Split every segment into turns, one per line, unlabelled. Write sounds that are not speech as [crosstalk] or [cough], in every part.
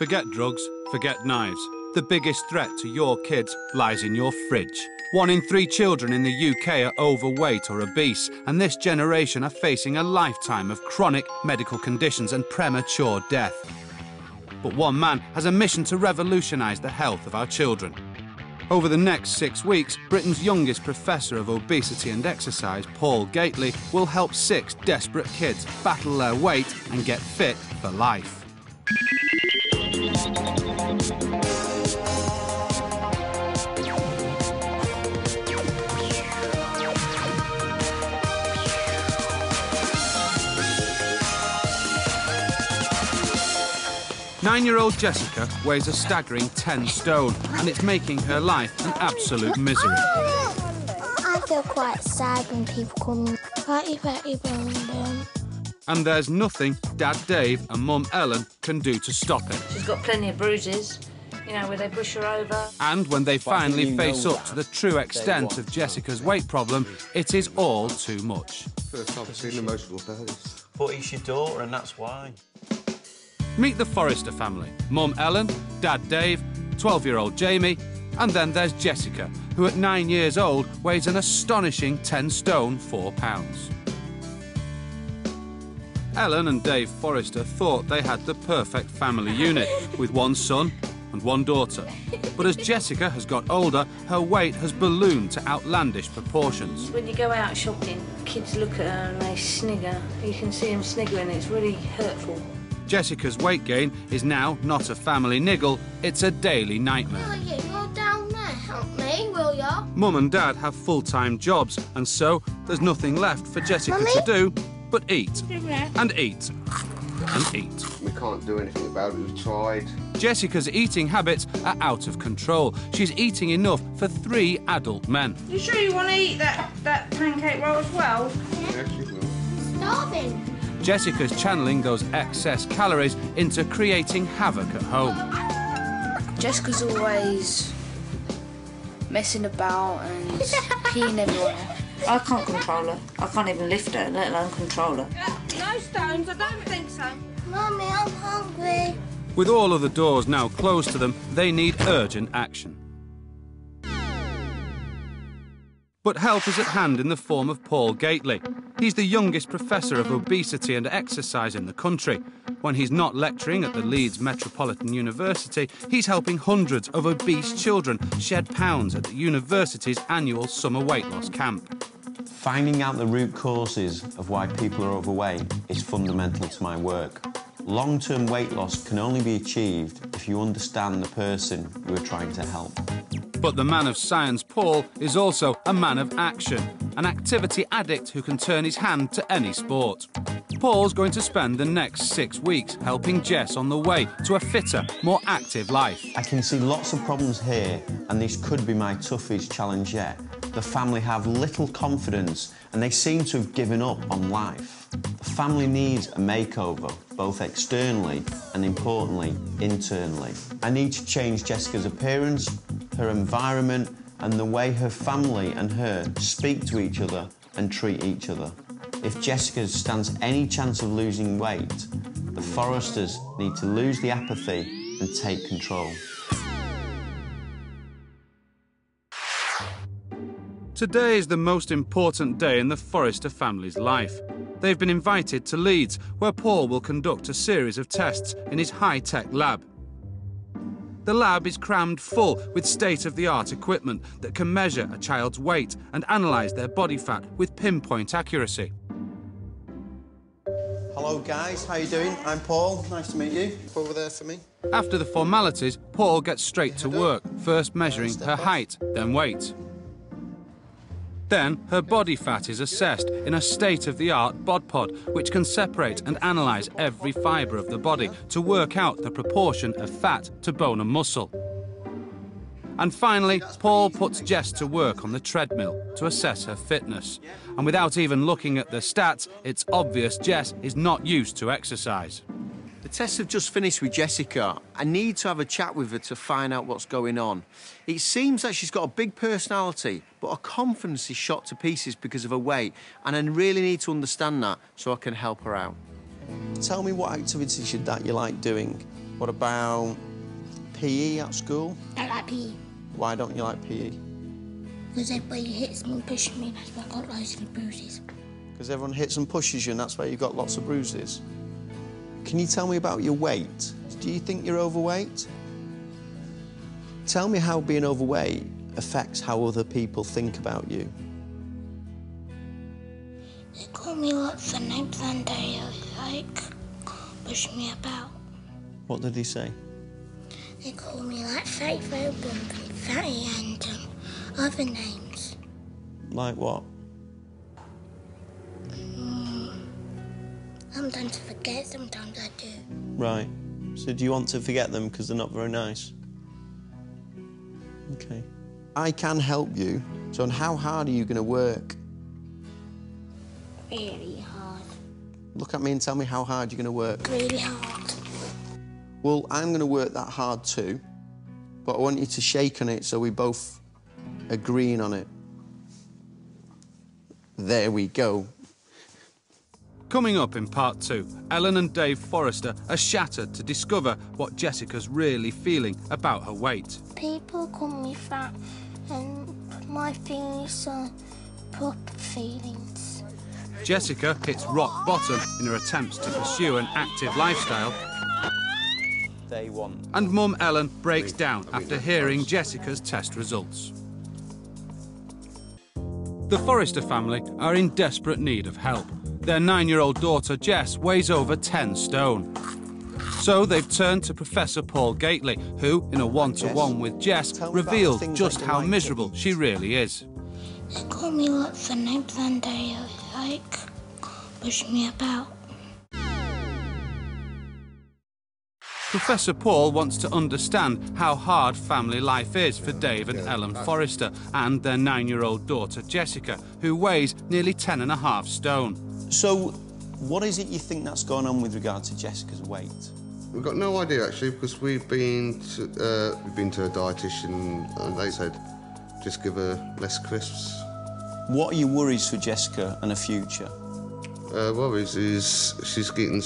Forget drugs, forget knives. The biggest threat to your kids lies in your fridge. One in three children in the UK are overweight or obese, and this generation are facing a lifetime of chronic medical conditions and premature death. But one man has a mission to revolutionise the health of our children. Over the next six weeks, Britain's youngest professor of obesity and exercise, Paul Gately, will help six desperate kids battle their weight and get fit for life. Nine-year-old Jessica weighs a staggering 10 stone, and it's making her life an absolute misery.
I feel quite sad when people call me Fatty Fatty Bum Bum.
And there's nothing Dad Dave and Mum Ellen can do to stop it.
She's got plenty of bruises, you know, where they push her over.
And when they finally face up to the true extent of Jessica's weight problem, it is all too much.
First time I've seen emotional about this.
But he's your daughter, and that's why.
Meet the Forrester family Mum Ellen, Dad Dave, 12 year old Jamie, and then there's Jessica, who at nine years old weighs an astonishing 10 stone 4 pounds. Ellen and Dave Forrester thought they had the perfect family unit, with one son and one daughter. But as Jessica has got older, her weight has ballooned to outlandish proportions.
When you go out shopping, kids look at her and they snigger. You can see them sniggering, it's really hurtful.
Jessica's weight gain is now not a family niggle, it's a daily nightmare.
Oh, yeah, you're down there. Help me, will ya?
Mum and Dad have full-time jobs, and so there's nothing left for Jessica
Mummy?
to do but eat and eat and eat.
We can't do anything about it. We've tried.
Jessica's eating habits are out of control. She's eating enough for three adult men.
You sure you want to eat that, that pancake roll as well?
Yes, we will.
Starving.
Jessica's channeling those excess calories into creating havoc at home.
Jessica's always messing about and peeing everywhere.
I can't control her. I can't even lift her, let alone control her.
No stones, I don't think so.
Mummy, I'm hungry.
With all of the doors now closed to them, they need urgent action. But help is at hand in the form of Paul Gately. He's the youngest professor of obesity and exercise in the country. When he's not lecturing at the Leeds Metropolitan University, he's helping hundreds of obese children shed pounds at the university's annual summer weight loss camp.
Finding out the root causes of why people are overweight is fundamental to my work. Long-term weight loss can only be achieved if you understand the person you are trying to help.
But the man of science, Paul, is also a man of action, an activity addict who can turn his hand to any sport. Paul's going to spend the next six weeks helping Jess on the way to a fitter, more active life.
I can see lots of problems here, and this could be my toughest challenge yet. The family have little confidence, and they seem to have given up on life. The family needs a makeover, both externally and importantly, internally. I need to change Jessica's appearance, her environment, and the way her family and her speak to each other and treat each other. If Jessica stands any chance of losing weight, the Foresters need to lose the apathy and take control.
Today is the most important day in the Forrester family's life. They've been invited to Leeds, where Paul will conduct a series of tests in his high-tech lab. The lab is crammed full with state-of-the-art equipment that can measure a child's weight and analyse their body fat with pinpoint accuracy.
Hello guys, how you doing? I'm Paul, nice to meet you.
Over there for me.
After the formalities, Paul gets straight to work, first measuring her height, then weight. Then, her body fat is assessed in a state-of-the-art bod pod, which can separate and analyse every fibre of the body to work out the proportion of fat to bone and muscle. And finally, Paul puts Jess to work on the treadmill to assess her fitness. And without even looking at the stats, it's obvious Jess is not used to exercise.
The tests have just finished with Jessica. I need to have a chat with her to find out what's going on. It seems that she's got a big personality, but her confidence is shot to pieces because of her weight, and I really need to understand that so I can help her out.
Tell me what activities you, that you like doing. What about PE at school?
I like PE.
Why don't you like? PE?
Because everybody hits me and pushes me, that's why I got loads of bruises.
Because everyone hits and pushes you, and that's why you've got lots of bruises. Can you tell me about your weight? Do you think you're overweight? Tell me how being overweight affects how other people think about you.
They call me lots of names and they like push me about.
What did he say?
They call me like Fatty Robin, Fatty and um, other names.
Like what?
Sometimes I forget, sometimes I do.
Right. So do you want to forget them because they're not very nice? Okay. I can help you. So on how hard are you going to work?
Really hard.
Look at me and tell me how hard you're going to work.
Really hard.
Well, I'm going to work that hard too, but I want you to shake on it so we both agreeing on it. There we go.
Coming up in part two, Ellen and Dave Forrester are shattered to discover what Jessica's really feeling about her weight.
People call me fat and my feelings are proper feelings.
Jessica hits rock bottom in her attempts to pursue an active lifestyle,
Day one.
and mum Ellen breaks down after hearing Jessica's test results. The Forrester family are in desperate need of help. Their nine year old daughter Jess weighs over 10 stone. So they've turned to Professor Paul Gately, who, in a one to one with Jess,
Tell me about
revealed just how miserable she really is.
They call me lots of names and they like push me about.
Professor Paul wants to understand how hard family life is for Dave and Ellen Forrester and their nine year old daughter Jessica, who weighs nearly ten and a half stone.
So, what is it you think that's going on with regard to Jessica's weight?
We've got no idea actually because we've been to, uh, we've been to a dietitian and they said just give her less crisps.
What are your worries for Jessica and her future?
Uh, worries is she's getting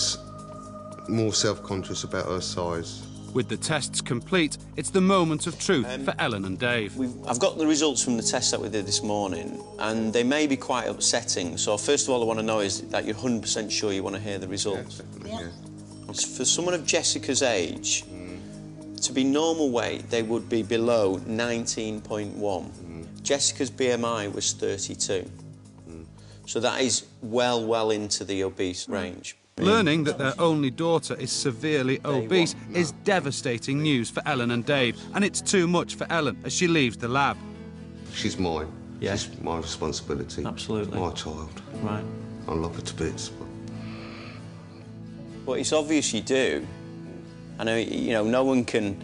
more self-conscious about her size.
With the tests complete, it's the moment of truth
Um,
for Ellen and Dave.
We've, I've got the results from the tests that we did this morning, and they may be quite upsetting. So, first of all, I want to know is that you're 100% sure you want to hear the results.
Definitely, yeah.
For someone of Jessica's age, mm. to be normal weight, they would be below 19.1. Mm. Jessica's BMI was 32. Mm. So that is well, well into the obese range.
Learning that their only daughter is severely obese is devastating news for Ellen and Dave, and it's too much for Ellen as she leaves the lab.
She's mine.
Yeah.
She's my responsibility.
Absolutely.
My child.
Right.
I love her to bits. But
But it's obvious you do. I know, you know, no one can,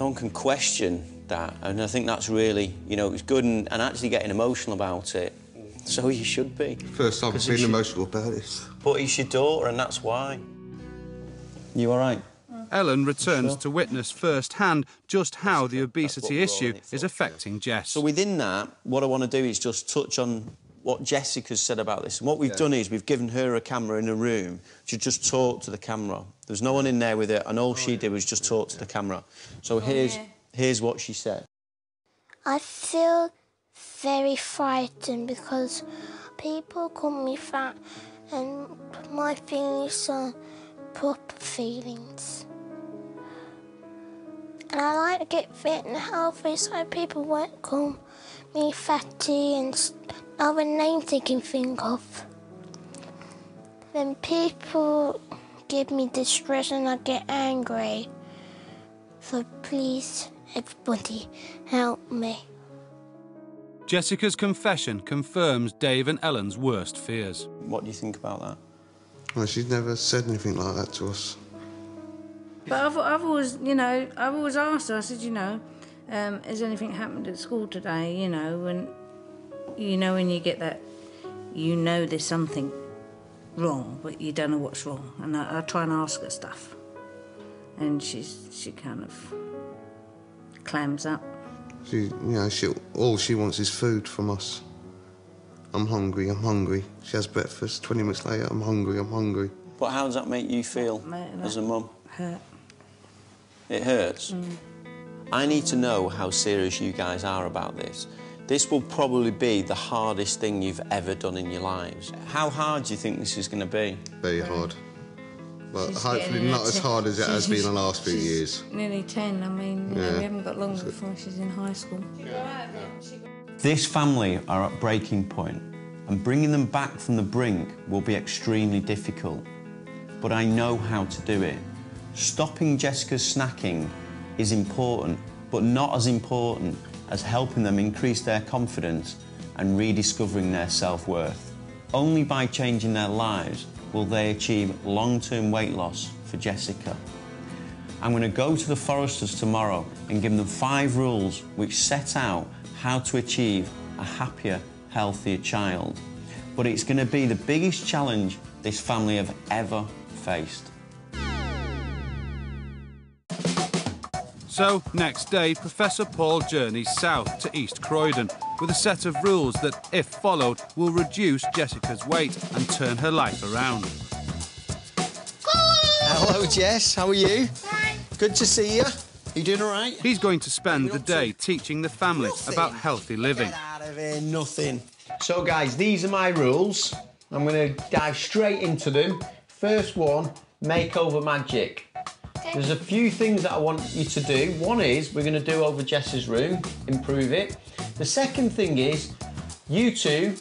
no one can question that, and I think that's really, you know, it's good and, and actually getting emotional about it. So you should be.
First time I've
'Cause
been emotional about this.
But it's your daughter, and that's why. You all right?
Ellen returns to witness firsthand just how the obesity issue
in it
is
for,
affecting Jess.
So within that, what I want to do is just touch on what Jessica's said about this. And what we've done is we've given her a camera in a room to just talk to the camera. There's no one in there with her, and all oh, she did was just talk to the camera. So oh, here's
yeah.
here's what she said.
I feel very frightened because people call me fat and my feelings are proper feelings. And I like to get fit and healthy so people won't call me fatty and other names they can think of. Then people give me distress and I get angry. So please, everybody, help me.
Jessica's confession confirms Dave and Ellen's worst fears.
What do you think about that?
Well, she's never said anything like that to us.
But I've, I've always, you know, I've always asked her, I said, you know, um, has anything happened at school today, you know, and you know when you get that, you know there's something wrong, but you don't know what's wrong. And I, I try and ask her stuff. And she's, she kind of clams up.
She, you know, she all she wants is food from us. I'm hungry. I'm hungry. She has breakfast. Twenty minutes later, I'm hungry. I'm hungry.
But how does that make you feel
Mate,
as a mum?
Hurt.
It hurts. Mm. I need to know how serious you guys are about this. This will probably be the hardest thing you've ever done in your lives. How hard do you think this is going to be?
Very hard. But
She's
hopefully not as hard as it has been the last few
she's
years.
Nearly 10, I mean, you know,
Yeah.
we haven't got long before she's in high school.
This family are at breaking point, and bringing them back from the brink will be extremely difficult. But I know how to do it. Stopping Jessica's snacking is important, but not as important as helping them increase their confidence and rediscovering their self worth. Only by changing their lives will they achieve long term weight loss for Jessica. I'm going to go to the Foresters tomorrow and give them five rules which set out how to achieve a happier, healthier child. But it's going to be the biggest challenge this family have ever faced.
So, next day, Professor Paul journeys south to East Croydon with a set of rules that, if followed, will reduce Jessica's weight and turn her life around.
Hello, Jess. How are you? Good to see you. You doing all right?
He's going to spend the day teaching the family about healthy living.
Get out of here, nothing. So, guys, these are my rules. I'm going to dive straight into them. First one, makeover magic. There's a few things that I want you to do. One is we're going to do over Jess's room, improve it. The second thing is you two,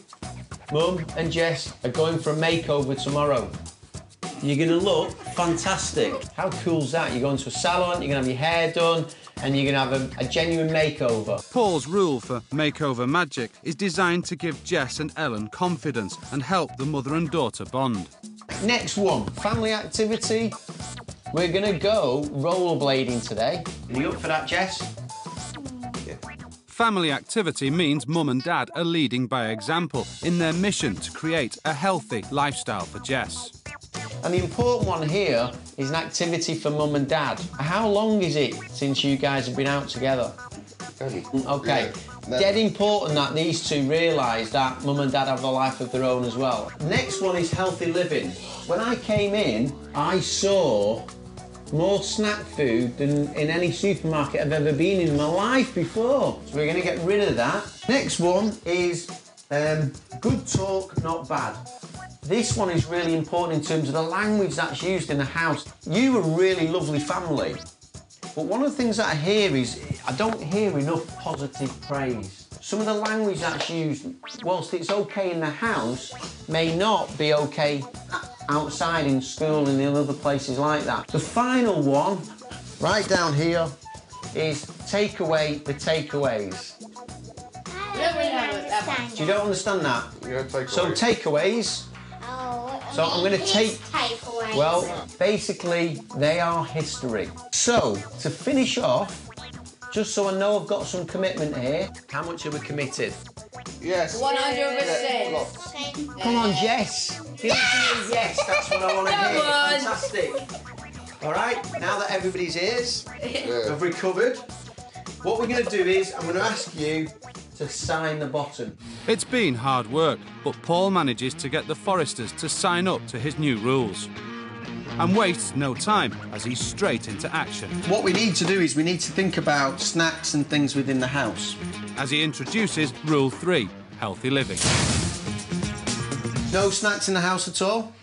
Mum and Jess, are going for a makeover tomorrow. You're going to look fantastic. How cool's that? You're going to a salon, you're going to have your hair done, and you're going to have a, a genuine makeover.
Paul's rule for makeover magic is designed to give Jess and Ellen confidence and help the mother and daughter bond.
Next one, family activity. We're gonna go rollerblading today. Are you up for that, Jess?
Family activity means mum and dad are leading by example in their mission to create a healthy lifestyle for Jess.
And the important one here is an activity for mum and dad. How long is it since you guys have been out together? Okay. Dead important that these two realise that mum and dad have a life of their own as well. Next one is healthy living. When I came in, I saw more snack food than in any supermarket I've ever been in my life before. So we're going to get rid of that. Next one is um, good talk, not bad. This one is really important in terms of the language that's used in the house. You are a really lovely family. But one of the things that I hear is I don't hear enough positive praise. Some of the language that's used, whilst it's okay in the house, may not be okay outside in school and in other places like that. The final one, right down here, is take away the takeaways. Do you don't understand that?
Yeah, take
So takeaways,
Oh,
So I'm gonna take-
takeaways.
well, basically, they are history. So, to finish off, just so I know I've got some commitment here, how much are we committed?
Yes.
100%.
Come on, Jess. Give it to me, yes. That's what I want to hear. Fantastic. All right, now that everybody's ears have recovered, what we're going to do is I'm going to ask you to sign the bottom.
It's been hard work, but Paul manages to get the Foresters to sign up to his new rules. And wastes no time as he's straight into action
What we need to do is we need to think about snacks and things within the house.
as he introduces Rule 3 healthy living.
No snacks in the house at all?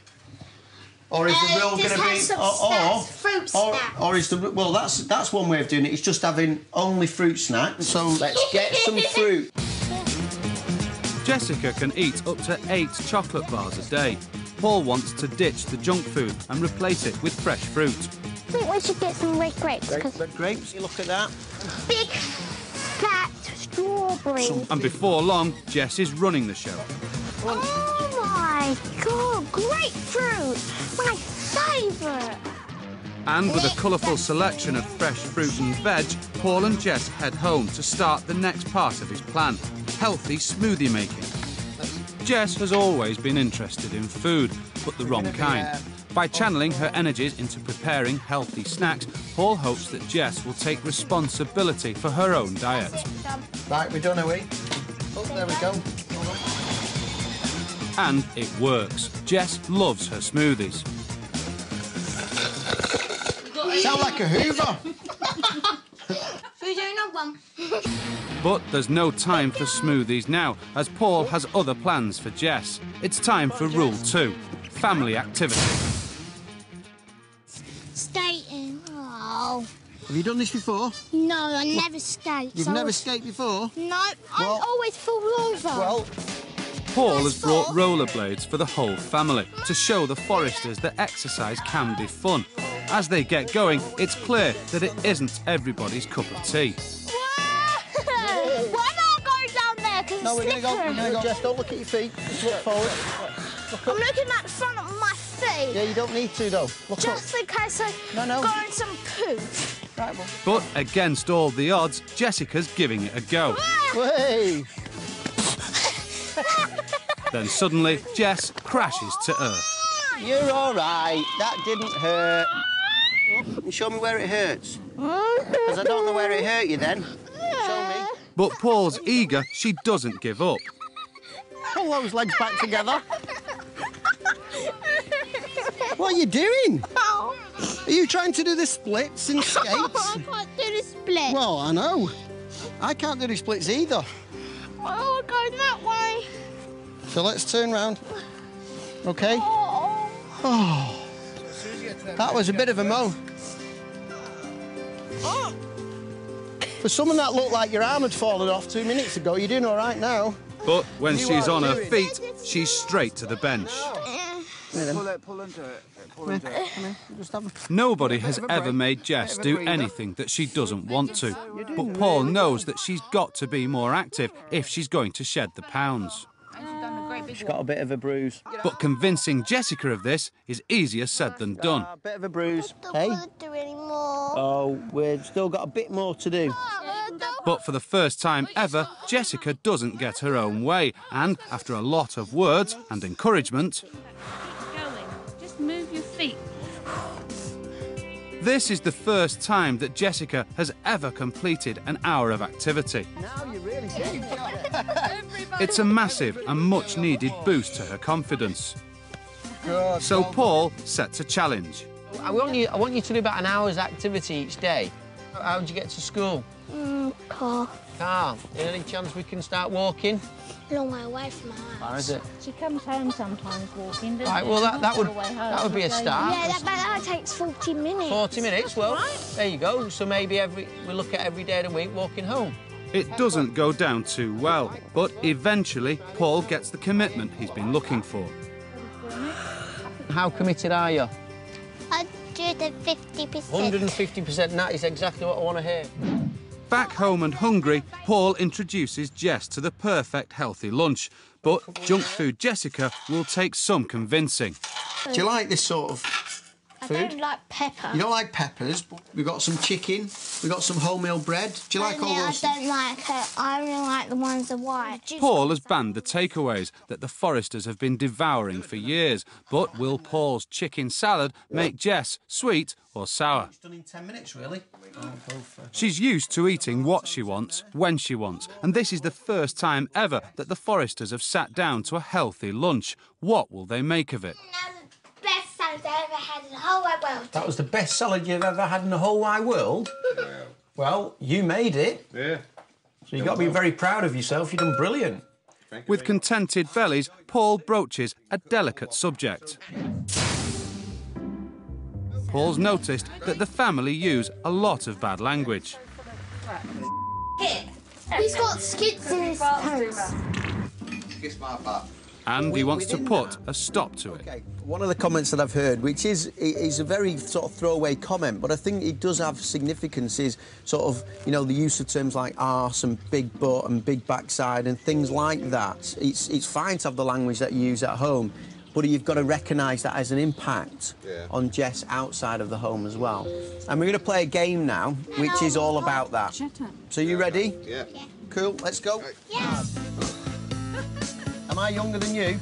Or is the
Uh,
rule going to be,
some
or, or,
snacks, fruit
or,
snacks.
or is the well? That's that's one way of doing it. It's just having only fruit snacks. So let's get some [laughs] fruit.
Jessica can eat up to eight chocolate bars a day. Paul wants to ditch the junk food and replace it with fresh fruit.
I think we should get some red grapes because
Red grapes. You look at that.
big fat strawberries.
And before long, Jess is running the show.
Oh my god, grapefruit! My favourite!
And with a colourful selection of fresh fruit and veg, Paul and Jess head home to start the next part of his plan healthy smoothie making. Jess has always been interested in food, but the wrong kind. By channeling her energies into preparing healthy snacks, Paul hopes that Jess will take responsibility for her own diet.
Right, we're done, are we? Oh, there we go.
And it works. Jess loves her smoothies.
sound like a Hoover. [laughs]
Who's doing another one?
But there's no time for smoothies now, as Paul has other plans for Jess. It's time for rule two family activity.
Skating. Oh.
Have you done this before?
No, I never skate.
You've
so-
never skated before?
No, I always fall over.
Well,
Paul has brought rollerblades for the whole family to show the Foresters that exercise can be fun. As they get going, it's clear that it isn't everybody's cup of tea. [laughs]
Why not go down there? Because
no, we're going to go. We're going to go. Jess, don't look at your feet. Just look forward.
I'm looking at the front of my feet.
Yeah, you don't need to, though. Look
Just in case I
No, no.
go in some poo.
Right, well.
But against all the odds, Jessica's giving it a go. Ah!
Way. [laughs]
Then suddenly, Jess crashes to earth.
You're all right. That didn't hurt. Look, show me where it hurts. Because I don't know where it hurt you then. Show me.
But Paul's eager, she doesn't give up.
Pull those legs back together. What are you doing?
Oh,
Are you trying to do the splits and [laughs] skates?
I can't do the split.
well, I know. I can't do the splits either.
Oh, we're going that way.
So let's turn round. Okay?
Oh. oh.
That was a bit of a mo. For someone that looked like your arm had fallen off two minutes ago, you're doing all right now.
But when
You
she's
are
on her feet, she's straight to the bench.
Pull it, pull into it. Pull into it.
Just have a...
Nobody has ever made Jess
Bit of a
do anything that she doesn't want to. But Paul knows that she's got to be more active if she's going to shed the pounds.
She's got a bit of a bruise.
But convincing Jessica of this is easier said than done.
A bit of a bruise. Hey?
want to do anymore.
Oh, we've still got a bit more to do.
But for the first time ever, Jessica doesn't get her own way. And after a lot of words and encouragement,
Going. Just move your feet.
This is the first time that Jessica has ever completed an hour of activity.
Now you really do. [laughs]
It's a massive and much needed boost to her confidence.
Good.
So Paul sets a challenge.
I want you. I want you to do about an hour's activity each day. How would you get to school?
Mm, car.
Car. Any chance we can start walking?
Long way away from my house.
Or is it?
She comes home sometimes walking, doesn't
Right. Well, that, that would
all the way home.
that would be a start.
Yeah, that, but that takes 40 minutes.
40 minutes. Well, there you go. So maybe every we look at every day of the week walking home.
It doesn't go down too well, but eventually Paul gets the commitment he's been looking for.
How committed are you?
150%.
150%. That is exactly what I want to hear.
Back home and hungry, Paul introduces Jess to the perfect healthy lunch. But junk food Jessica will take some convincing.
Do you like this sort of
I don't like pepper.
You don't like peppers, we've got some chicken, we've got some wholemeal bread. Do you like all
Only
those?
I don't like it. I only like the ones that are white.
Paul has banned the takeaways that the Foresters have been devouring for years. But will Paul's chicken salad make Jess sweet or sour?
It's done in 10 minutes, really.
She's used to eating what she wants, when she wants, and this is the first time ever that the Foresters have sat down to a healthy lunch. What will they make of it?
That's the best salad I ever had in the whole wide world.
That was the best salad you've ever had in the whole wide world. Well, you made it.
Yeah.
So you've got to be very proud of yourself. You've done brilliant.
With contented bellies, Paul broaches a delicate subject. Paul's noticed that the family use a lot of bad language.
He's got skids in his pants.
Kiss my butt.
And he wants to put
that-
a stop to it.
Okay. One of the comments that I've heard, which is is a very sort of throwaway comment, but I think it does have significance, is sort of you know the use of terms like arse and big butt and big backside and things like that. It's it's fine to have the language that you use at home, but you've got to recognise that as an impact
Yeah.
on Jess outside of the home as well. And we're going to play a game now, which is all about that. So you ready?
Yeah.
Cool. Let's go.
Yes.
Am I younger than you?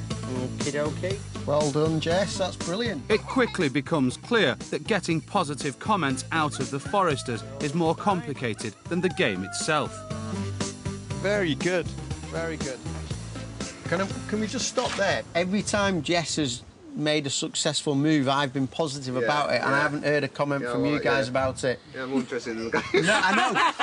Okie dokie. Well done, Jess. That's brilliant.
It quickly becomes clear that getting positive comments out of the Foresters is more complicated than the game itself.
Very good. Very good. Can, I, can we just stop there? Every time Jess has made a successful move. I've been positive
Yeah,
about it, and I haven't heard a comment
Yeah,
from you guys
yeah.
about it.
Yeah, I'm more interested in the game. [laughs]
No, I know.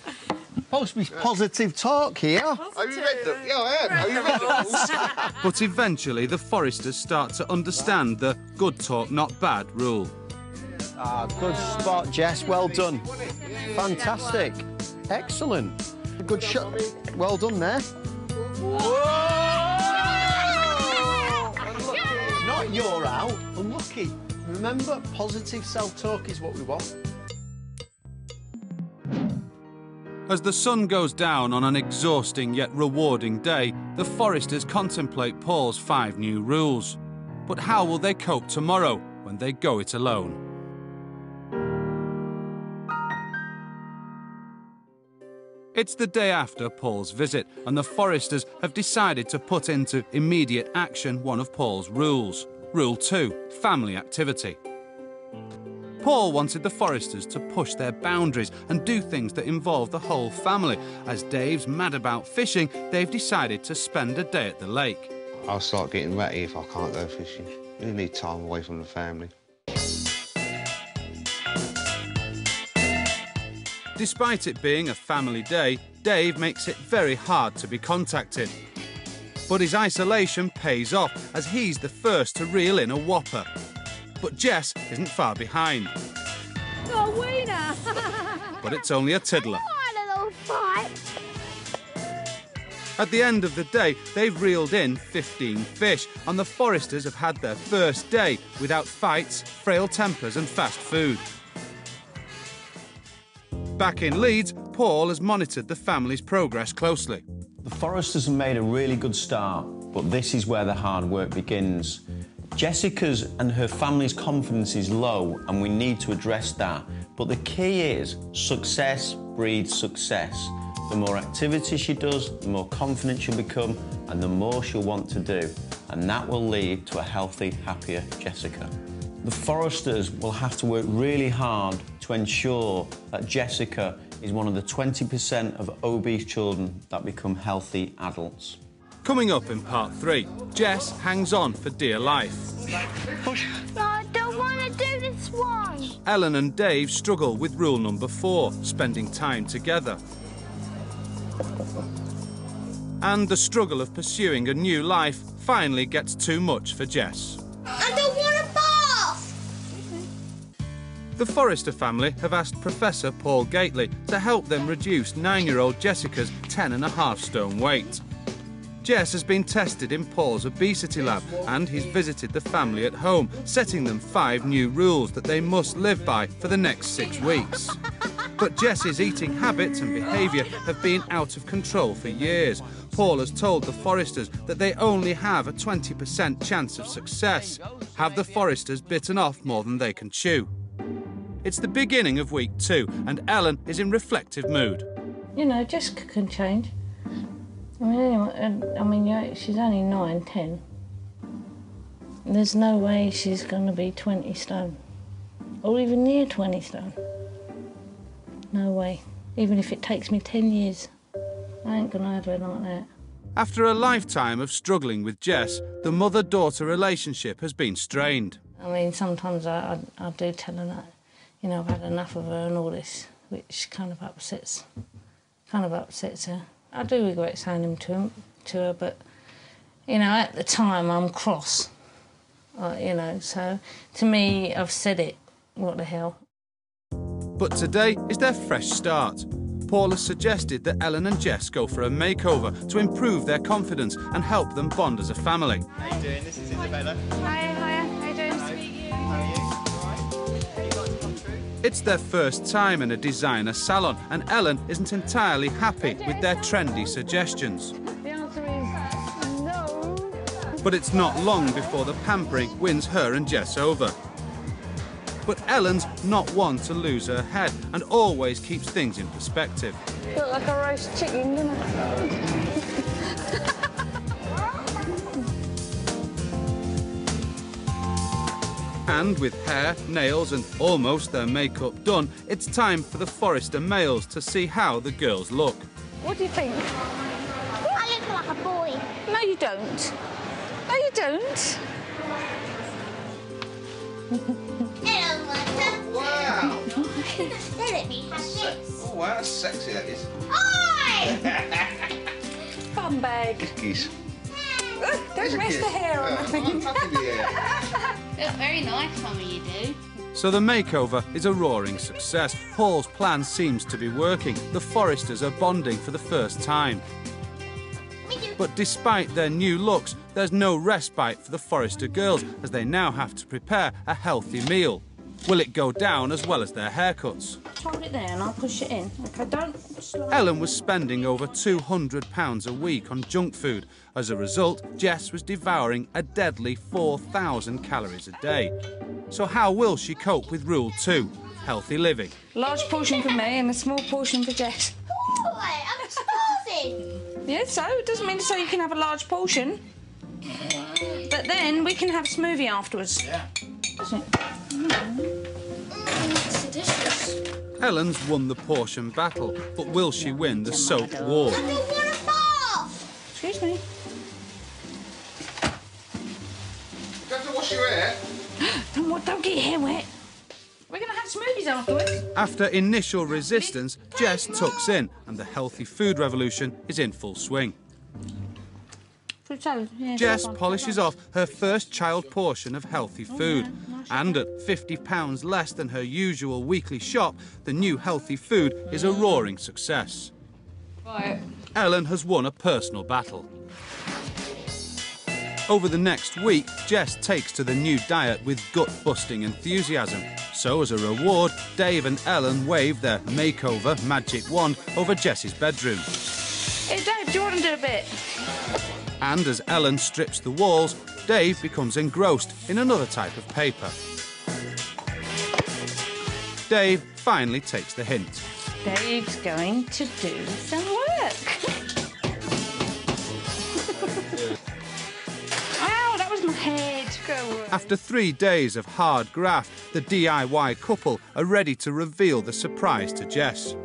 [laughs] But supposed to be positive talk here.
Have you read them? Yeah, I have. Have you read them? [laughs]
But eventually, the Foresters start to understand the good talk, not bad rule.
Ah, good spot, Jess. Well done. Fantastic. Excellent. Good shot. Well done there. Not you're out. Unlucky. Remember, positive self-talk is what we want.
As the sun goes down on an exhausting yet rewarding day, the Foresters contemplate Paul's five new rules. But how will they cope tomorrow when they go it alone? It's the day after Paul's visit, and the Foresters have decided to put into immediate action one of Paul's rules. Rule 2 Family Activity. Paul wanted the Foresters to push their boundaries and do things that involve the whole family. As Dave's mad about fishing, they've decided to spend a day at the lake.
I'll start getting ratty if I can't go fishing. We need time away from the family.
Despite it being a family day, Dave makes it very hard to be contacted. But his isolation pays off as he's the first to reel in a whopper. But Jess isn't far behind.
Oh, Wiener! [laughs]
But it's only a tiddler.
I had a little fight.
At the end of the day, they've reeled in 15 fish, and the Foresters have had their first day without fights, frail tempers, and fast food. Back in Leeds, Paul has monitored the family's progress closely.
The Foresters have made a really good start, but this is where the hard work begins. Jessica's and her family's confidence is low, and we need to address that. But the key is success breeds success. The more activity she does, the more confident she'll become, and the more she'll want to do. And that will lead to a healthy, happier Jessica. The Foresters will have to work really hard to ensure that Jessica is one of the 20% of obese children that become healthy adults.
Coming up in part three, Jess hangs on for dear life.
I don't want to do this one.
Ellen and Dave struggle with rule number four, spending time together. And the struggle of pursuing a new life finally gets too much for Jess.
I don't want a bath.
The Forrester family have asked Professor Paul Gately to help them reduce nine year old Jessica's 10 and a half stone weight. Jess has been tested in Paul's obesity lab and he's visited the family at home, setting them five new rules that they must live by for the next six weeks. But Jess's eating habits and behaviour have been out of control for years. Paul has told the Foresters that they only have a 20% chance of success. Have the Foresters bitten off more than they can chew? It's the beginning of week two, and Ellen is in reflective mood.
You know, Jessica can change. Uh, I mean, and- I mean, she's only nine, ten. There's no way she's going to be 20 stone, or even near 20 stone. No way. Even if it takes me 10 years, I ain't going to have her like that.
After a lifetime of struggling with Jess, the mother daughter relationship has been strained.
I mean, sometimes I, I, I do tell her that, you know, I've had enough of her and all this, which kind of upsets, kind of upsets her. I do regret saying them to, him, to her, but, you know, at the time I'm cross, uh, you know, so to me, I've said it, what the hell.
But today is their fresh start. Paul has suggested that Ellen and Jess go for a makeover to improve their confidence and help them bond as a family.
How you doing? This is Isabella.
Hi, hiya.
It's their first time in a designer salon, and Ellen isn't entirely happy with their trendy suggestions.
The answer is no.
But it's not long before the pampering wins her and Jess over. But Ellen's not one to lose her head and always keeps things in perspective.
Look like a roast chicken, [laughs]
And with hair, nails, and almost their makeup done, it's time for the Forrester males to see how the girls look.
What do you think? I look like a boy.
No, you don't. No,
you don't.
Hello, Mother.
Wow.
Let me have this.
Oh, wow, that's sexy, that is.
Oi! [laughs]
Fun bag.
Geese.
Don't mess [laughs] the hair on.
Yeah, I'm happy with the hair.
Look very nice, Mummy, you do.
So the makeover is a roaring success. Paul's plan seems to be working. The Foresters are bonding for the first time. But despite their new looks, there's no respite for the Forester girls as they now have to prepare a healthy meal. Will it go down as well as their haircuts?
Hold it there and I'll push it in. Okay, don't slow
Ellen was spending over £200 a week on junk food. As a result, Jess was devouring a deadly 4,000 calories a day. So how will she cope with rule two, healthy living?
Large portion for me and a small portion for Jess.
Oi, I'm starving.
Yeah, so it doesn't mean to say you can have a large portion. But then we can have a smoothie afterwards. Yeah.
Mm, it's delicious.
Ellen's won the portion battle, but will she win the soap war?
I don't want a bath.
Excuse me.
You have to wash your hair. [gasps]
Don't, don't get your hair wet. We're going to have smoothies afterwards.
After initial resistance, Jess tucks in, and the healthy food revolution is in full swing.
Fruit salad. Yeah,
Jess polishes off her first child portion of healthy food. And at £50 less than her usual weekly shop, the new healthy food is a roaring success.
Right.
Ellen has won a personal battle. Over the next week, Jess takes to the new diet with gut busting enthusiasm. So, as a reward, Dave and Ellen wave their makeover magic wand over Jess's bedroom.
Hey, Dave, do you want to do a bit?
And as Ellen strips the walls, Dave becomes engrossed in another type of paper. Dave finally takes the hint.
Dave's going to do some work. [laughs] Ow, that was my head.
After three days of hard graft, the DIY couple are ready to reveal the surprise to Jess.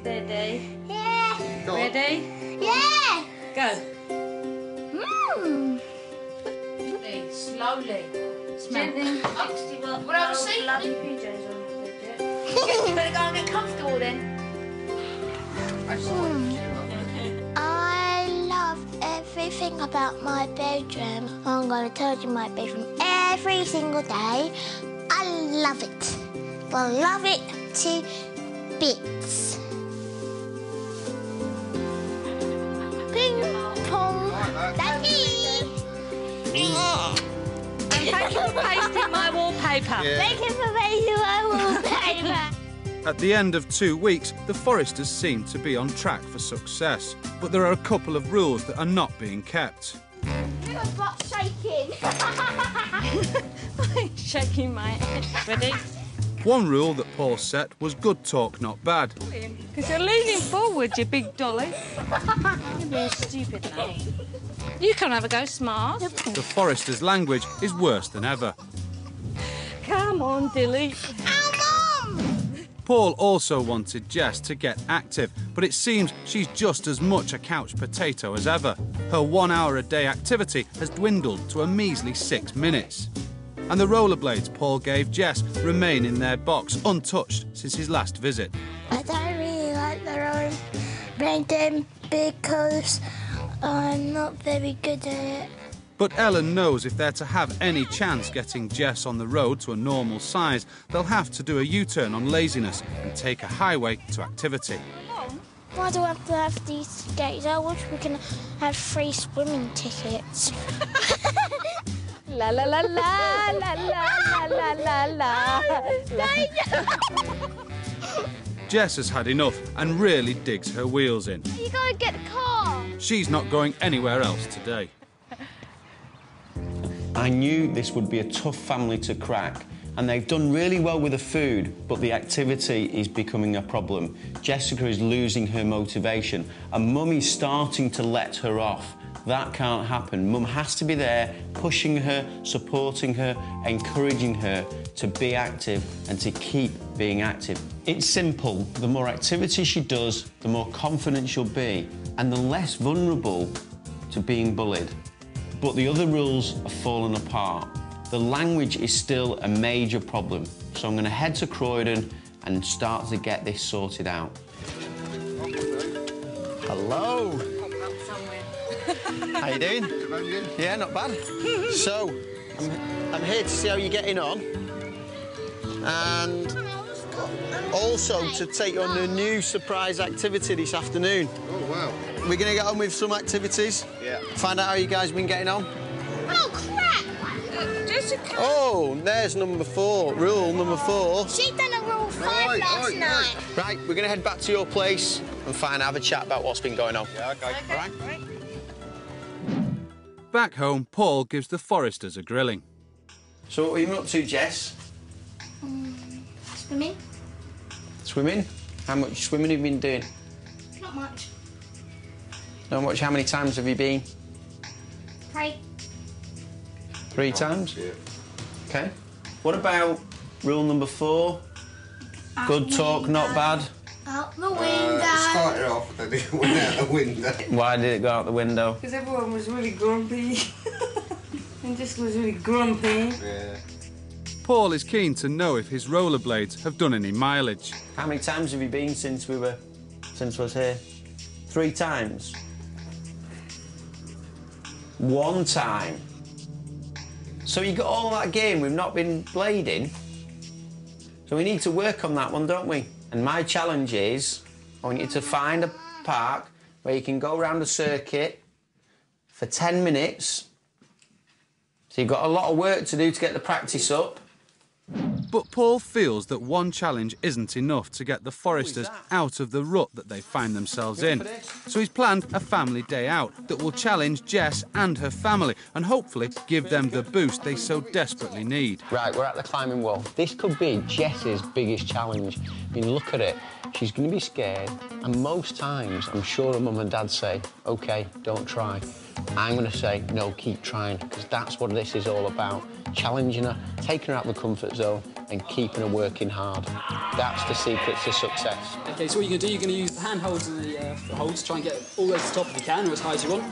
Steady.
Yeah.
Ready?
Yeah.
Go.
Mmm.
Slowly.
Gently.
What I was saying.
PJs on.
You better go and get comfortable then.
I love everything about my bedroom. I'm going to tell you my bedroom every single day. I love it. I love it to bits. Daddy.
Thank you for pasting my wallpaper.
Thank you for making my wallpaper. [laughs]
At the end of two weeks, the Foresters seem to be on track for success. But there are a couple of rules that are not being kept.
Your butt shaking. [laughs]
Shaking my head. Ready?
One rule that Paul set was good talk, not bad.
Because you're leaning forward, you big dolly. [laughs] You're being stupid now. You can't have a go, smart.
The Foresters' language is worse than ever.
Come on, Dilly.
Ow, Mum!
Paul also wanted Jess to get active, but it seems she's just as much a couch potato as ever. Her one hour a day activity has dwindled to a measly six minutes. And the rollerblades Paul gave Jess remain in their box untouched since his last visit.
I don't really like the road painting because I'm not very good at it.
But Ellen knows if they're to have any chance getting Jess on the road to a normal size, they'll have to do a U turn on laziness and take a highway to activity.
Why do I have to have these skates? I wish we can have free swimming tickets. [laughs]
La la la la la la la la la la. [laughs]
Jess has had enough and really digs her wheels in.
you gotta get the car.
She's not going anywhere else today.
I knew this would be a tough family to crack, and they've done really well with the food, but the activity is becoming a problem. Jessica is losing her motivation, and Mummy's starting to let her off. That can't happen. Mum has to be there, pushing her, supporting her, encouraging her to be active and to keep being active. It's simple. The more activity she does, the more confident she'll be, and the less vulnerable to being bullied. But the other rules are falling apart. The language is still a major problem. So I'm going to head to Croydon and start to get this sorted out. Hello. How you doing? Yeah, not bad. [laughs] So, I'm, I'm here to see how you're getting on. And also to take on a new surprise activity this afternoon.
Oh, wow.
We're going to get on with some activities.
Yeah.
Find out how you guys been getting on.
Oh, crap!
Jessica.
Oh, there's number four. Rule number four.
She done a rule five
Right,
last
right,
night.
Right, we're going to head back to your place and find have a chat about what's been going on.
Yeah, okay.
Right?
Back home, Paul gives the Foresters a grilling.
So what are you up to, Jess?
Um, Swimming?
Swimming? How much swimming have you been doing?
Not much.
Not much. How many times have you been?
Right.
Three times?
Yeah.
Okay. What about rule number four? Good talk, not bad.
Out the
Uh,
window.
started off and it went out the window.
Why did it go out the window?
Because everyone was really grumpy. [laughs] and just was really grumpy.
Yeah.
Paul is keen to know if his rollerblades have done any mileage.
How many times have you been since we were since I was here? Three times. One time. So you got all that game we've not been blading. So we need to work on that one, don't we? And my challenge is I want you to find a park where you can go around a circuit for 10 minutes. So you've got a lot of work to do to get the practice up.
But Paul feels that one challenge isn't enough to get the Foresters out of the rut that they find themselves in. So he's planned a family day out that will challenge Jess and her family and hopefully give them the boost they so desperately need.
Right, we're at the climbing wall. This could be Jess's biggest challenge. I mean, look at it. She's going to be scared, and most times, I'm sure her mum and dad say, OK, don't try. I'm going to say, no, keep trying, because that's what this is all about. Challenging her, taking her out of the comfort zone, and keeping her working hard. That's the secret to success.
Okay, so what you're going to do, you're going to use the handholds and the, uh, the holds, try and get all the way to the top if you can, or as high as you want.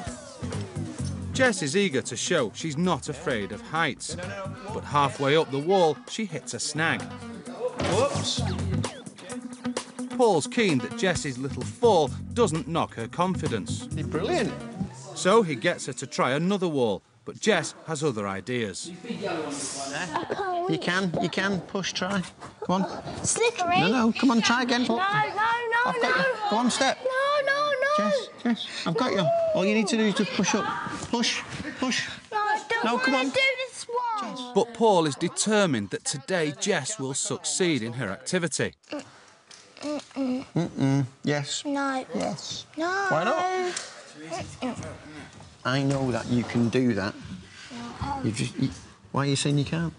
Jess is eager to show she's not afraid of heights. But halfway up the wall, she hits a snag.
Whoops.
Paul's keen that Jess's little fall doesn't knock her confidence.
Brilliant.
So he gets her to try another wall, but Jess has other ideas.
You can, you can. Push, try. Come on.
Slippery.
No, no, come on, try again.
No, no, no,
I've got
no.
you. Go on, step.
No, no, no.
Jess, Jess, I've got you. All you need to do is just push up. Push, push.
No, I don't
No, come on.
do this one.
But Paul is determined that today Jess will succeed in her activity.
Mm-mm.
Mm-mm. Yes.
No.
Yes.
No.
Why not? I know that you can do that. You just. You, why are you saying you can't?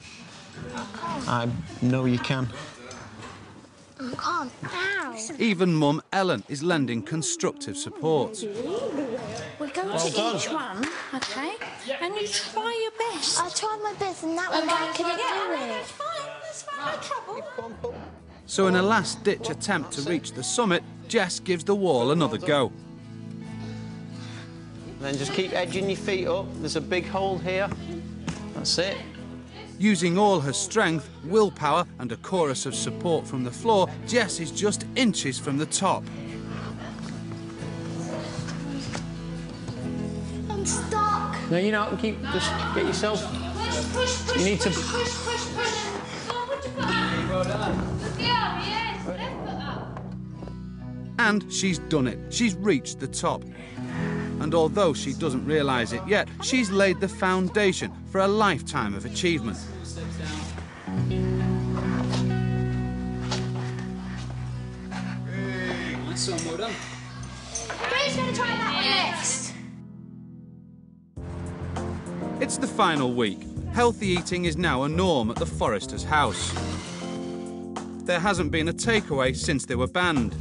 I know you can.
I can't. Ow.
Even mum Ellen is lending constructive support.
We're going
Well
to
done.
each one.
Okay? And you try your best.
I tried my best and that one I couldn't do it.
That's fine, that's fine, no trouble.
So, in a last ditch attempt to reach the summit, Jess gives the wall another go.
Then just keep edging your feet up. There's a big hole here. That's it.
Using all her strength, willpower, and a chorus of support from the floor, Jess is just inches from the top.
I'm stuck.
No, you know, keep. Just get yourself.
Push, push, push.
You need to-
push, push, push, push.
Yeah, yes, let's put that.
And she's done it. She's reached the top. And although she doesn't realise it yet, she's laid the foundation for a lifetime of achievement. It's the final week. Healthy eating is now a norm at the Forester's house. There hasn't been a takeaway since they were banned.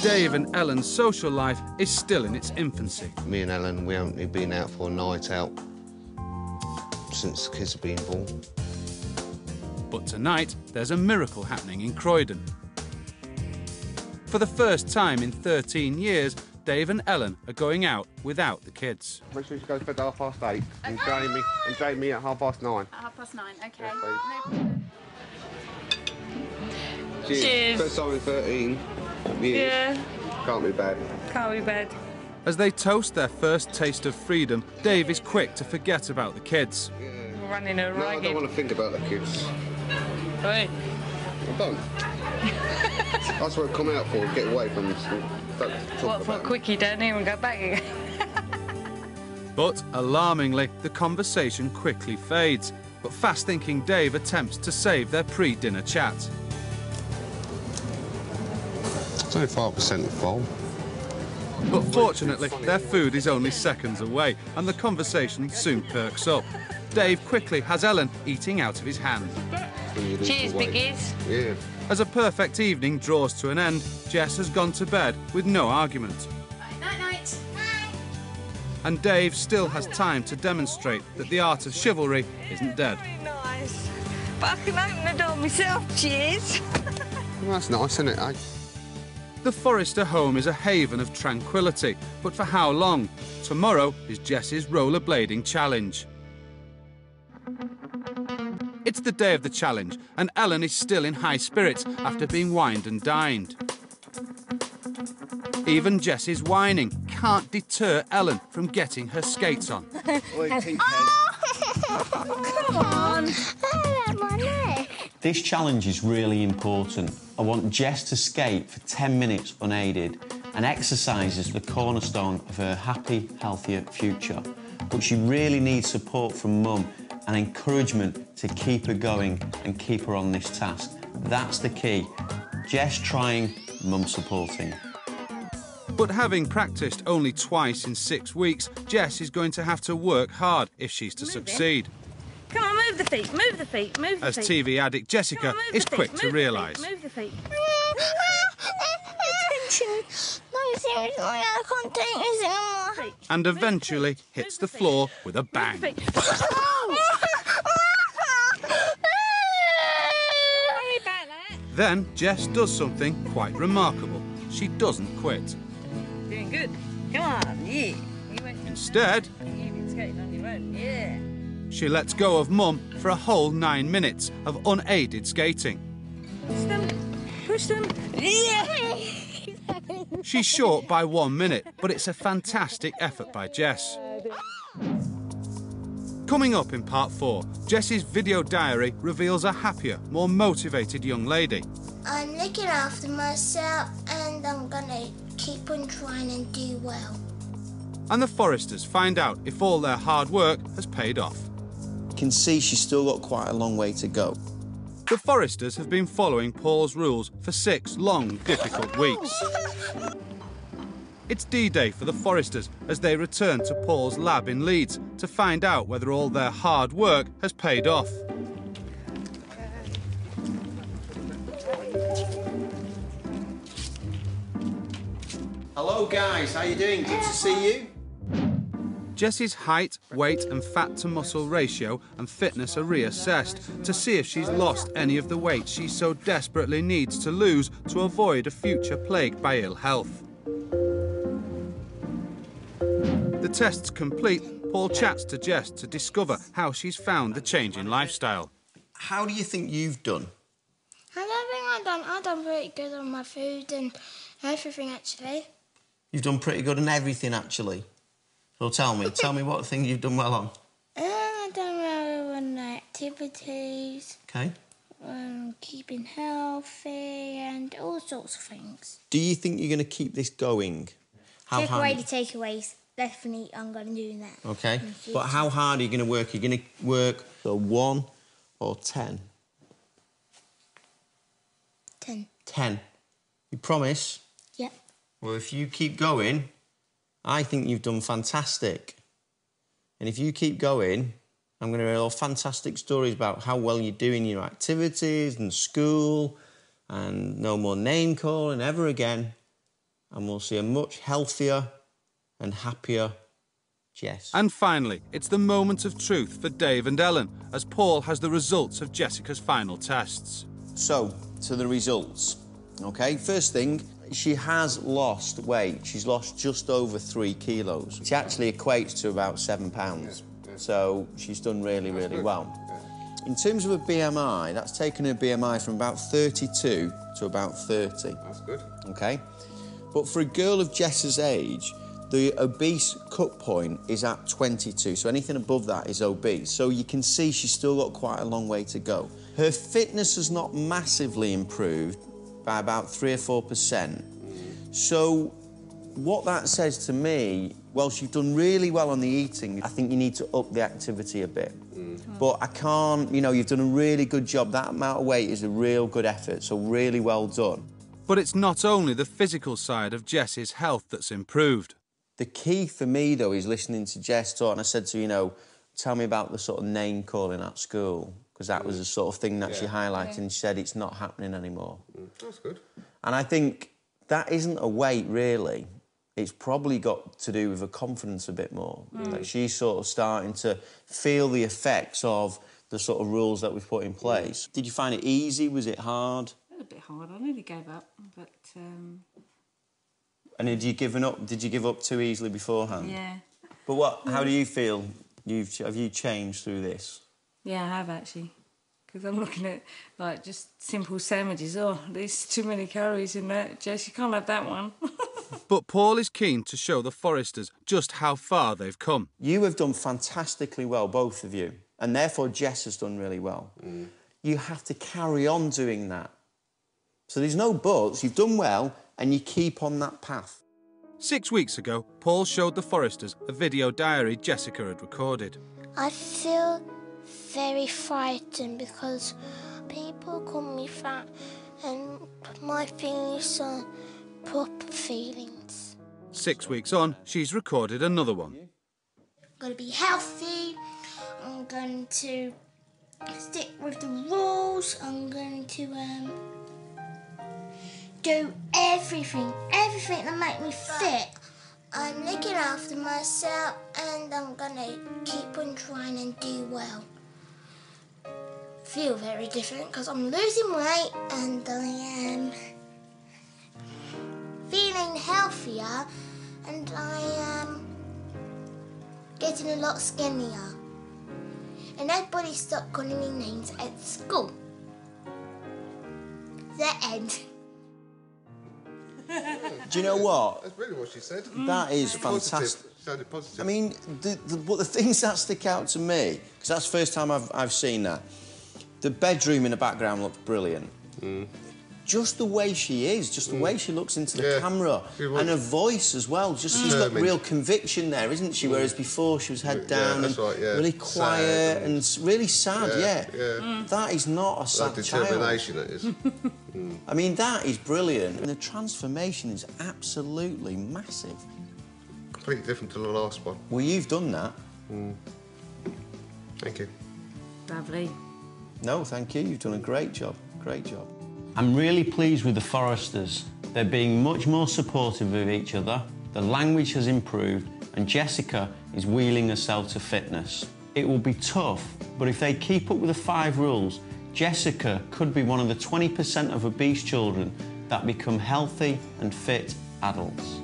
But Dave and Ellen's social life is still in its infancy.
Me and Ellen, we haven't been out for a night out since the kids have been born.
But tonight, there's a miracle happening in Croydon. For the first time in 13 years, Dave and Ellen are going out without the kids.
Make sure she goes to bed at half past eight and Jamie and Jamie at half past nine.
At half past nine, okay.
Yes, please.
no problem.
Cheers.
First time in 13 years.
Yeah,
Can't be bad.
can't be bad.
As they toast their first taste of freedom, Dave is quick to forget about the kids.
We're running a
No, I don't want to think about the kids.
Oi.
I don't. [laughs] That's what I come out for, get away from this. Don't talk
What for a quickie down here and go back again? [laughs]
But alarmingly, the conversation quickly fades. But fast thinking Dave attempts to save their pre dinner chat.
It's only 5% full.
But fortunately, their food is only seconds away, and the conversation soon perks up. Dave quickly has Ellen eating out of his hand.
when you lose
Cheers,
the weight.
biggies.
Yeah.
As a perfect evening draws to an end, Jess has gone to bed with no argument.
Night night.
And Dave still has time to demonstrate that the art of chivalry isn't dead.
Very nice. But I can open the door myself, cheers. [laughs]
Well, that's nice, isn't it, eh?
The Forrester home is a haven of tranquility, but for how long? Tomorrow is Jess's rollerblading challenge. It's the day of the challenge, and Ellen is still in high spirits after being wined and dined. Even Jess's whining can't deter Ellen from getting her skates on. [laughs] [laughs]
Oh, come on. Oh, my neck.
This challenge is really important. I want Jess to skate for 10 minutes unaided and exercise is the cornerstone of her happy, healthier future. But she really needs support from mum and encouragement to keep her going and keep her on this task. That's the key. Jess trying, mum supporting.
But having practiced only twice in six weeks, Jess is going to have to work hard if she's to succeed.
Come on, move the feet, move the feet, move the
As
feet.
As TV addict Jessica
on,
is
the feet,
quick
move
to realise.
Move the feet.
Attention. No, seriously, I can't take this anymore.
and eventually hits the floor with a bang.
Feet. [laughs] Sorry about that.
Then Jess does something quite remarkable. She doesn't quit.
Doing good. Come on, yeah. You went,
Instead,
you've been skating on your own, yeah.
she lets go of Mum for a whole nine minutes of unaided skating.
Push them, push them, yeah. [laughs]
She's short by one minute, but it's a fantastic effort by Jess. Coming up in part four, Jess's video diary reveals a happier, more motivated young lady.
I'm looking after myself and I'm gonna keep on trying and do well.
And the Foresters find out if all their hard work has paid off.
You can see she's still got quite a long way to go.
The Foresters have been following Paul's rules for six long, difficult weeks. It's D Day for the Foresters as they return to Paul's lab in Leeds to find out whether all their hard work has paid off.
Hello, guys. How you doing? Good to see you.
Jessie's height, weight, and fat to muscle ratio and fitness are reassessed to see if she's lost any of the weight she so desperately needs to lose to avoid a future plagued by ill health. The tests complete, Paul chats to Jess to discover how she's found the change in lifestyle.
How do you think you've done?
I don't think I've done, I've done pretty good on my food and everything actually.
You've done pretty good on everything, actually. So tell me, tell me what thing you've done well on.
And I've done well on activities,
Okay.
um, keeping healthy and all sorts of things.
Do you think you're going to keep this going? How
Take away the takeaways. Definitely, I'm going to do that.
Okay. But how hard are you going to work? You're going to work the one or ten?
Ten.
Ten. You promise?
Yep.
Well, if you keep going, I think you've done fantastic. And if you keep going, I'm going to hear all fantastic stories about how well you do in your activities and school, and no more name calling ever again. And we'll see a much healthier and happier Jess.
And finally, it's the moment of truth for Dave and Ellen as Paul has the results of Jessica's final tests.
So, to the results. Okay, first thing, she has lost weight. She's lost just over three kilos. She actually equates to about seven pounds. So she's done really, really well. In terms of a BMI, that's taken her BMI from about 32 to about 30.
That's good.
Okay? But for a girl of Jess's age, the obese cut point is at 22, so anything above that is obese. So you can see she's still got quite a long way to go. Her fitness has not massively improved by about three or four percent. So what that says to me, well, she's done really well on the eating. I think you need to up the activity a bit. Mm. But I can't, you know, you've done a really good job. That amount of weight is a real good effort, so really well done.
But it's not only the physical side of Jess's health that's improved.
The key for me, though, is listening to Jess talk. And I said to her, you know, tell me about the sort of name calling at school, because that was the sort of thing that she
Yeah.
highlighted and she said it's not happening anymore.
That's good.
And I think that isn't a weight, really. It's probably got to do with her confidence a bit more.
Mm.
Like she's sort of starting to feel the effects of the sort of rules that we've put in place. Did you find it easy? Was it hard?
It was a bit hard. I nearly gave up, but um,
And had you given up? Did you give up too easily beforehand?
yeah,
But what? How do you feel? You've have you changed through this?
Yeah, I have actually. Because I'm looking at like just simple sandwiches. Oh, there's too many calories in that. Jess, you can't have that one. [laughs]
But Paul is keen to show the Foresters just how far they've come.
You have done fantastically well, both of you, and therefore Jess has done really well. Mm. You have to carry on doing that. So there's no buts. You've done well, and you keep on that path.
Six weeks ago, Paul showed the Foresters a video diary Jessica had recorded.
I feel very frightened because people call me fat and my feelings are proper feelings.
Six weeks on, she's recorded another one.
I'm going to be healthy. I'm going to stick with the rules. I'm going to um, do everything, everything that make me fit. I'm looking after myself and I'm to keep on trying and do well. Feel very different because I'm losing weight and I am feeling healthier and I am getting a lot skinnier. And everybody stopped calling me names at school. The end.
Do you know what?
That's really what she said.
That mm-hmm.
is
fantastic.
Sounded positive.
I mean, the, the, but the things that stick out to me, because that's the first time I've, I've seen that. The bedroom in the background looked brilliant. Mm. Just the way she is, just the mm. way she looks into the
Yeah.
camera, and her voice as well. Just she's got real conviction there, isn't she? Mm. Whereas before she was head down
that's
and
right, yeah.
really quiet
and-
and, really sad.
Yeah,
Yeah,
yeah.
that is not a sad
that
child.
determination it [laughs] is.
I mean, that is brilliant, and the transformation is absolutely massive.
Completely different to the last one.
Well, you've done that. Mm.
Thank you.
Lovely.
No, thank you. You've done a great job. Great job. I'm really pleased with the Foresters. They're being much more supportive of each other. The language has improved, and Jessica is wheeling herself to fitness. It will be tough, but if they keep up with the five rules, Jessica could be one of the 20% of obese children that become healthy and fit adults.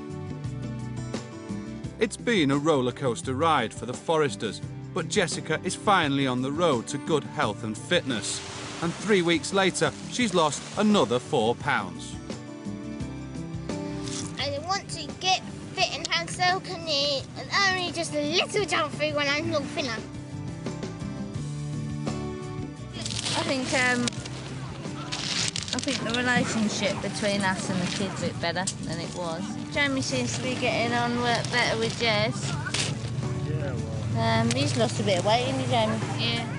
It's been a roller coaster ride for the Foresters, but Jessica is finally on the road to good health and fitness. And three weeks later, she's lost another four pounds.
I want to get fit and have so can eat and only just a little junk food when I'm not thinner.
Think um, I think the relationship between us and the kids a bit better than it was. Jamie seems to be getting on work better with Jess. Yeah. Um, he's lost a bit of weight, hasn't he, Jamie?
Yeah.